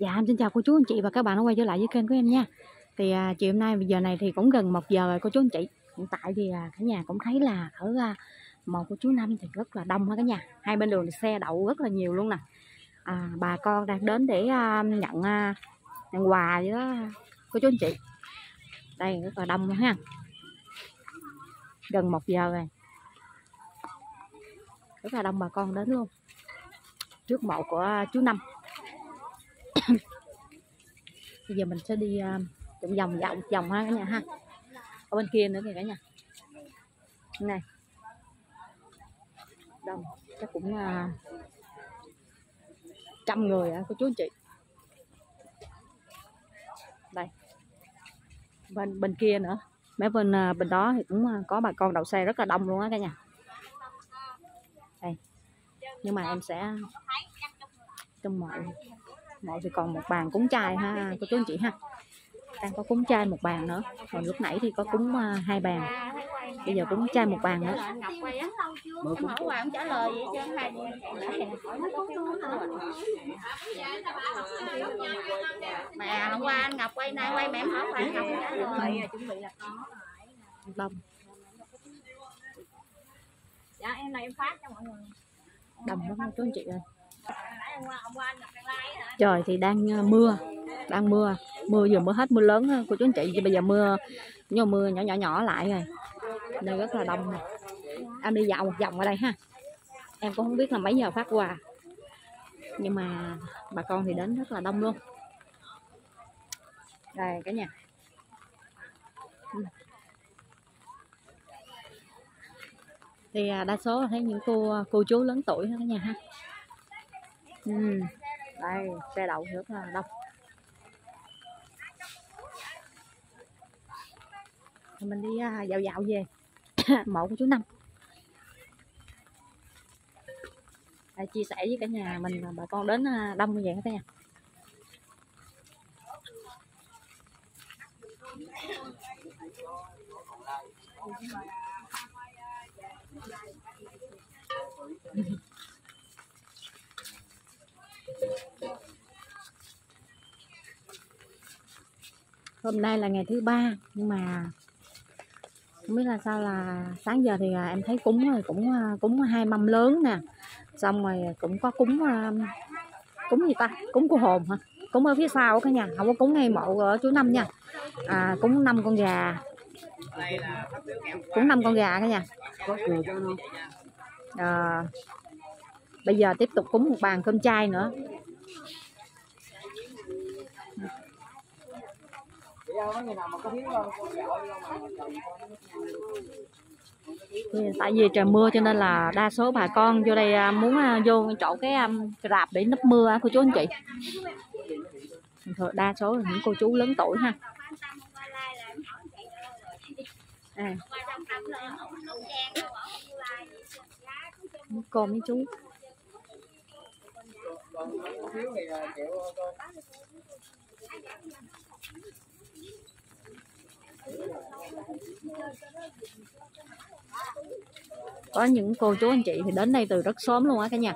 Dạ em xin chào cô chú anh chị và các bạn đã quay trở lại với kênh của em nha. Thì à, chiều hôm nay giờ này thì cũng gần một giờ rồi cô chú anh chị. Hiện tại thì à, cả nhà cũng thấy là ở à, một cô chú Năm thì rất là đông ha cả nhà. Hai bên đường thì xe đậu rất là nhiều luôn nè. À, Bà con đang đến để à, nhận, à, nhận quà với đó, cô chú anh chị. Đây rất là đông luôn ha. Gần một giờ rồi. Rất là đông bà con đến luôn. Trước mộ của à, chú Năm. bây giờ mình sẽ đi uh, vòng vòng vòng vòng ha cả nhà ha. Ở bên kia nữa kìa cả nhà. Này. Đông chắc cũng uh, trăm người á cô chú anh chị? Đây. Bên bên kia nữa. Mấy bên uh, bên đó thì cũng có bà con đậu xe rất là đông luôn á cả nhà. Đây. Nhưng mà em sẽ trong mọi mọi thì còn một bàn cúng chay ha cô chú anh chị ha. Đang có cúng chay một bàn nữa. Còn lúc nãy thì có cúng uh, hai bàn. Bây giờ cúng chay một bàn nữa. Hỏi hoài không trả lời vậy chứ hai mà hôm qua anh ngọc quay nay quay mẹ em hỏi hoài ngọc không trả lời. Chuẩn bị là có đông dạ em này em phát cho mọi người. Đông lắm cô chú anh chị ơi trời thì đang ờ, mưa đang mưa. Mưa vừa mới hết, mưa lớn ờ, cô chú anh chị. Bây giờ mưa nhưng mà mưa nhỏ nhỏ nhỏ lại rồi. Đây rất là đông này. Em đi dạo một vòng ở đây ha. Em cũng không biết là mấy giờ phát quà. Nhưng mà bà con thì đến rất là đông luôn. Đây, cả nhà. Thì à, đa số thấy những cô cô chú lớn tuổi đó cả nhà ha ừ. đây, xe đậu rất là đông. Mình đi à, dạo dạo về. Mộ của chú năm. Để chia sẻ với cả nhà mình bà con đến à, đông như vậy hết cả nhà hôm nay là ngày thứ ba nhưng mà không biết là sao là sáng giờ thì à, em thấy cúng rồi cũng à, cúng hai mâm lớn nè. Xong rồi cũng có cúng à, cúng gì ta? Cúng cô hồn hả? Cúng ở phía sau cả nhà không có cúng ngay mộ ở chú năm nha. À, cúng năm con gà. Cúng năm con gà cả nhà. À, bây giờ tiếp tục cúng một bàn cơm chay nữa. Tại vì trời mưa cho nên là đa số bà con vô đây à, muốn à, vô chỗ cái à, rạp để nấp mưa cô chú anh chị. Đa số là những cô chú lớn tuổi ha. À, cô mấy chú? Phiếu thì chịu thôi có những cô chú anh chị thì đến đây từ rất sớm luôn á cả nhà.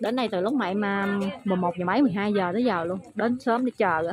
Đến đây từ lúc mẹ mà 11 à, giờ mấy 12 giờ tới giờ luôn. Đến sớm để chờ rồi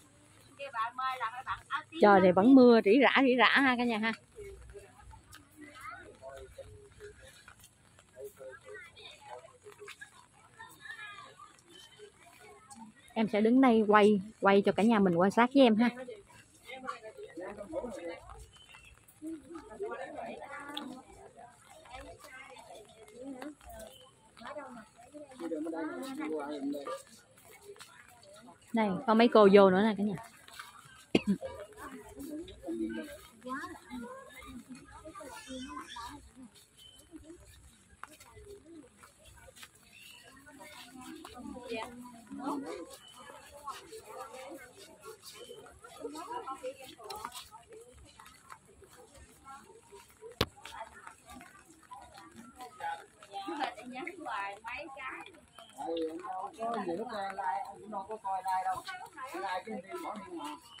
trời thì vẫn mưa rỉ rả rỉ rả ha cả nhà ha. Em sẽ đứng đây quay quay cho cả nhà mình quan sát với em ha. Đây có mấy cô vô nữa nè cả nhà nhắn hoài mấy cái Tại vì đâu có gì trơn, like anh cũng đâu có coi like đâu. Like cái đi bỏ đi.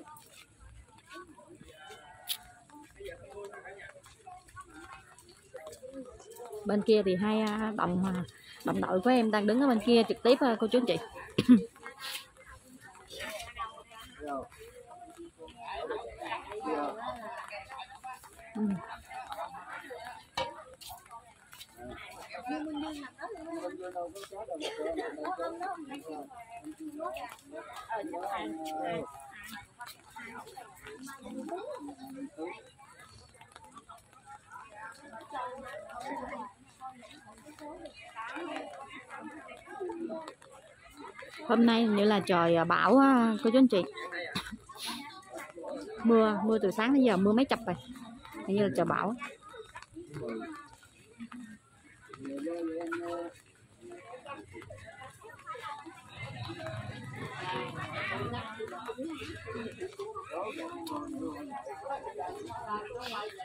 bên kia thì hai à, đồng à, đồng đội của em đang đứng ở bên kia trực tiếp à, cô chú anh chị Ừ hôm nay như là trời à, bão à, cô chú anh chị. Mưa mưa từ sáng đến giờ mưa mấy chập rồi. Hình như là trời bão.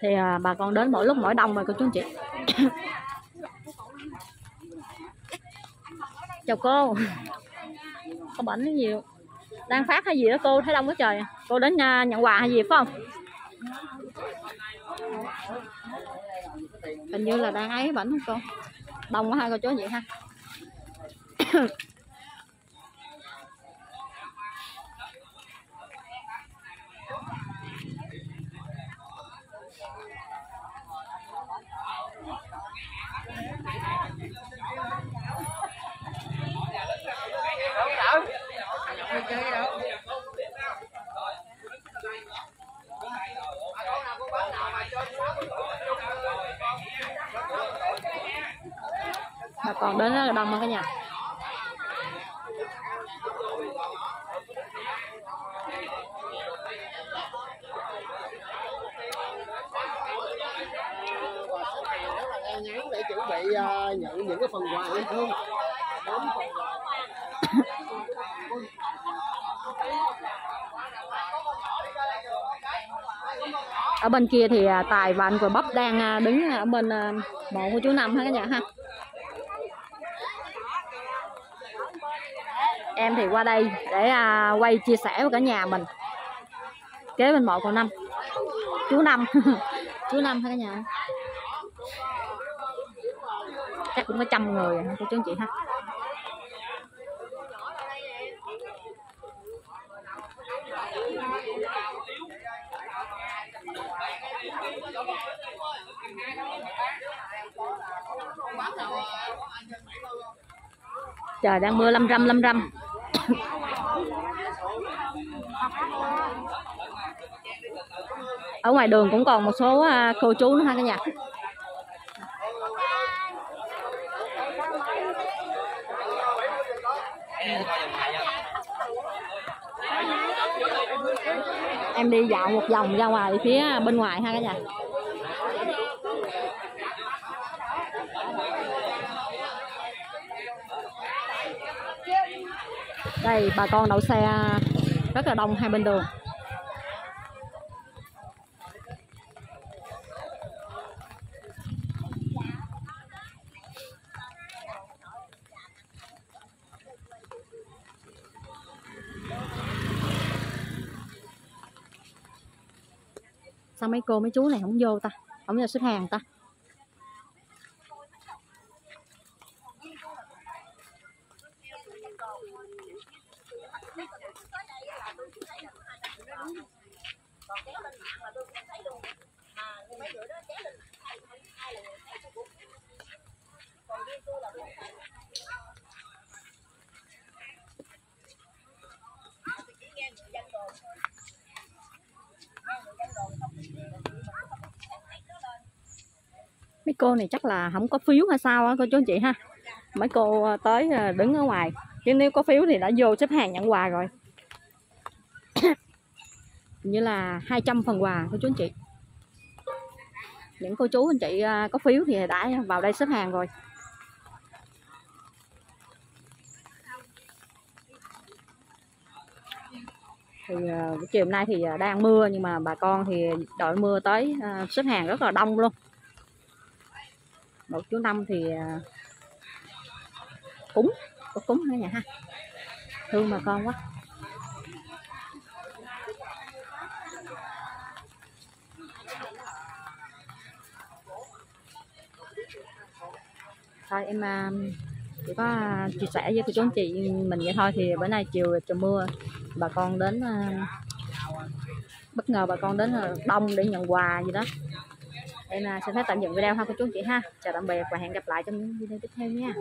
Thì à, bà con đến mỗi lúc mỗi đông rồi cô chú anh chị. Chào cô. Có bệnh cái gì đang phát hay gì đó cô? Thấy đông quá trời. Cô đến à, nhận quà hay gì phải không? Hình như là đang ấy bệnh không cô. Đông quá ha cô chú anh chị ha. bà đến rất là đông hơn cả nhà nhắn để chuẩn bị uh, nhận những cái phần quà yêu thương. Phần quà. ở bên kia thì à, tài và anh của bắp đang à, đứng ở bên à, mộ của chú năm ha cả nhà ha em thì qua đây để à, quay chia sẻ với cả nhà mình. Kế bên mộ cậu năm. Chú năm. Chú năm hả cả nhà? Chắc cũng có trăm người ha cô chú chị ha. Trời đang mưa lâm râm lâm râm ở ngoài đường cũng còn một số à, cô chú nữa ha cả nhà. Em đi dạo một vòng ra ngoài, phía bên ngoài ha cả nhà. Đây bà con đậu xe rất là đông hai bên đường. Sao mấy cô, mấy chú này không vô ta? Không vô xếp hàng ta? còn kéo lên mạng là tôi cũng thấy luôn. Mà như mấy người đó kéo lên mạng thấy ai là người thấy cũng còn riêng tôi là tôi không thấy mấy cô này chắc là không có phiếu hay sao á, cô chú anh chị ha? Mấy cô ờ, tới ờ, đứng ở ngoài. Chứ nếu có phiếu thì đã vô xếp hàng nhận quà rồi như là 200 phần quà cô chú anh chị. Những cô chú anh chị à, có phiếu thì đã vào đây xếp hàng rồi. Thì à, chiều hôm nay thì à, đang mưa nhưng mà bà con thì đợi mưa tới xếp hàng rất là đông luôn. Một chú năm thì cúng, có cúng cả nhà ha. Thương bà con quá. Thôi em à, chỉ có chia sẻ với cô chú anh chị mình vậy thôi thì bữa nay chiều trời mưa bà con đến à, bất ngờ bà con đến à, đông để nhận quà gì đó. Em à, xin phép tạm dừng video ha cô chú anh chị ha. Chào tạm biệt và hẹn gặp lại trong video tiếp theo nha.